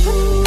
Ooh.